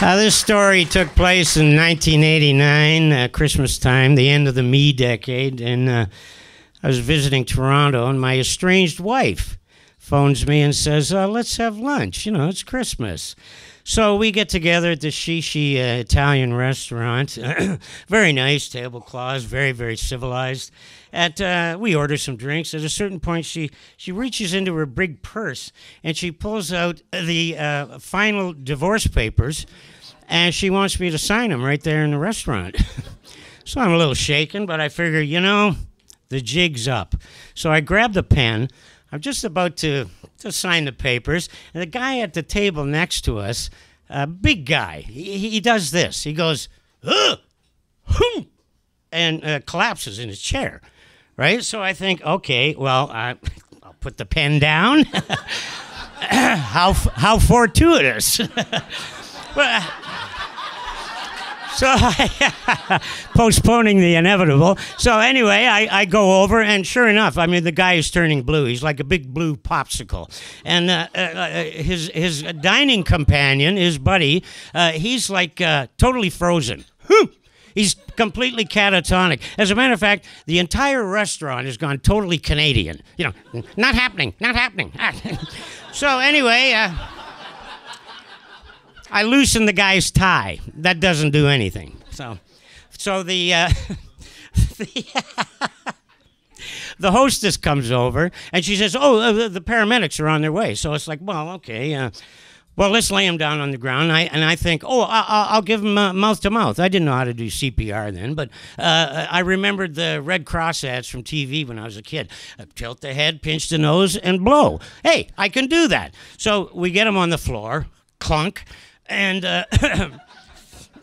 Uh, this story took place in 1989, uh, Christmas time, the end of the me decade, and uh, I was visiting Toronto, and my estranged wife phones me and says, uh, "Let's have lunch. You know, it's Christmas." So we get together at the Shishi uh, Italian restaurant. very nice tablecloths, very very civilized. At uh, we order some drinks. At a certain point, she she reaches into her big purse and she pulls out the uh, final divorce papers, and she wants me to sign them right there in the restaurant. so I'm a little shaken, but I figure, you know, the jig's up. So I grab the pen. I'm just about to, to sign the papers, and the guy at the table next to us, a big guy, he, he does this. He goes, Ugh! And uh, collapses in his chair, right? So I think, okay, well, I, I'll put the pen down. how, how fortuitous. well, so postponing the inevitable. So anyway, I, I go over, and sure enough, I mean the guy is turning blue. He's like a big blue popsicle, and uh, uh, uh his his dining companion, his buddy, uh, he's like uh, totally frozen. He's completely catatonic. As a matter of fact, the entire restaurant has gone totally Canadian. You know, not happening, not happening. so anyway. Uh, I loosen the guy's tie. That doesn't do anything. So, so the uh, the, the, hostess comes over and she says, "Oh, the, the, paramedics are on their way." So it's like, well, okay. Uh, well, let's lay him down on the ground. I, and I think, oh, I, will give him uh, mouth to mouth. I didn't know how to do CPR then, but uh, I remembered the Red Cross ads from TV when I was a kid. Uh, tilt the head, pinch the nose, and blow. Hey, I can do that. So we get him on the floor, clunk and uh, uh,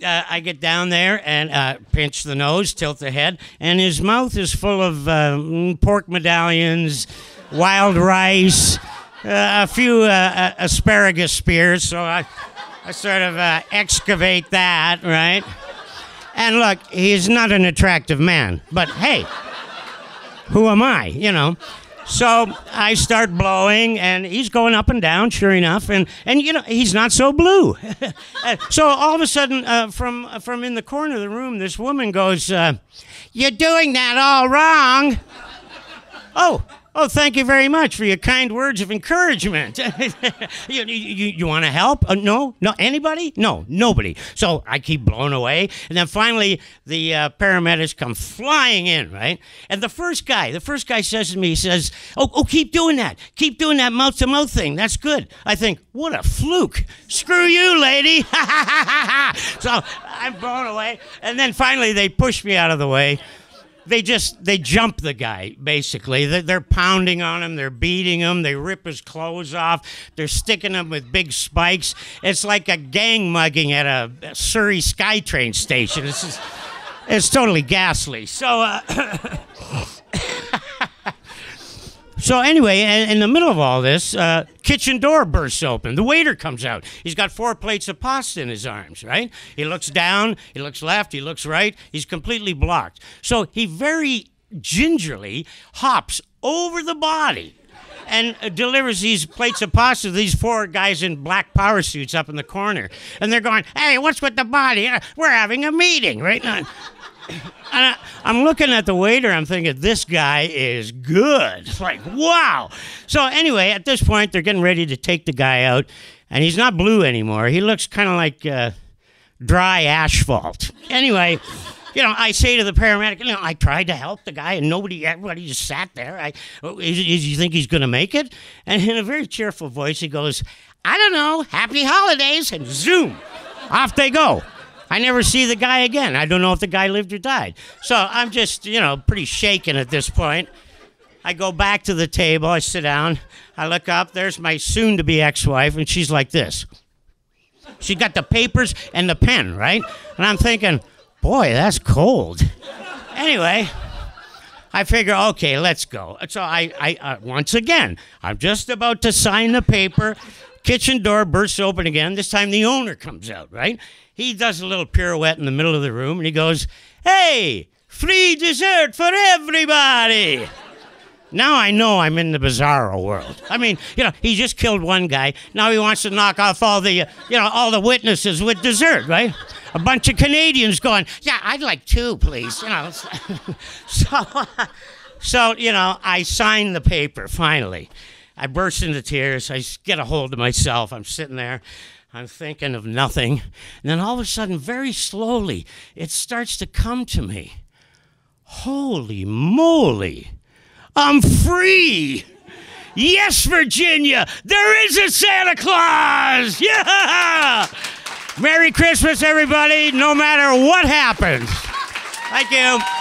I get down there and uh, pinch the nose, tilt the head, and his mouth is full of uh, pork medallions, wild rice, a few asparagus spears. So I, I sort of excavate that, right? And look, he's not an attractive man, but hey, who am I? You know. So I start blowing, and he's going up and down, sure enough, and and you know he's not so blue. so all of a sudden, uh, from from in the corner of the room, this woman goes, uh, "You're doing that all wrong." oh, Oh, thank you very much for your kind words of encouragement. you, you, you want to help? Uh, no, no. Anybody? No, nobody. So I keep blowing away, and then finally the uh, paramedics come flying in, right? And the first guy, the first guy says to me, he says, "Oh, oh, keep doing that. Keep doing that mouth to mouth thing. That's good." I think, what a fluke. Screw you, lady. so I'm blown away, and then finally they push me out of the way they just they jump the guy basically. They're pounding on him they're beating him they rip his clothes off they're sticking him with big spikes. It's like a gang mugging at a surrey skytrain station. It's just, it's totally ghastly. So uh, So anyway, in the middle of all this, uh, kitchen door bursts open. The waiter comes out. He's got four plates of pasta in his arms. Right? He looks down. He looks left. He looks right. He's completely blocked. So he very gingerly hops over the body and uh, delivers these plates of pasta to these four guys in black power suits up in the corner. And they're going, hey, what's with the body? Uh, we're having a meeting, right? now. I, am looking at the waiter. I'm thinking, this guy is good. It's like, wow. So anyway, at this point, they're getting ready to take the guy out, and he's not blue anymore. He looks kind of like uh, dry asphalt. Anyway. You know, I say to the paramedic, you know, I tried to help the guy, and nobody, everybody just sat there. I, is, is you think he's going to make it? And in a very cheerful voice, he goes, "I don't know. Happy holidays!" And zoom, off they go. I never see the guy again. I don't know if the guy lived or died. So I'm just, you know, pretty shaken at this point. I go back to the table. I sit down. I look up. There's my soon to be ex wife, and she's like this. She got the papers and the pen, right? And I'm thinking, boy, that's cold. Anyway, I figure, okay, let's go. So I, I uh, once again, I'm just about to sign the paper. Kitchen door bursts open again. This time the owner comes out, right? he does a little pirouette in the middle of the room and he goes, Hey, free dessert for everybody. Now I know I'm in the bizarro world. I mean, you know, he just killed one guy. Now he wants to knock off all the, uh, you know, all the witnesses with dessert, right? A bunch of Canadians going, yeah, I'd like two, please. You know, so, so you know, I signed the paper finally. I burst into tears. I get a hold of myself. I'm sitting there. I'm thinking of nothing. And then all of a sudden, very slowly, it starts to come to me. Holy moly! I'm free. Yes, Virginia, there is a Santa Claus. Yeah. Merry Christmas, everybody, no matter what happens. Thank you.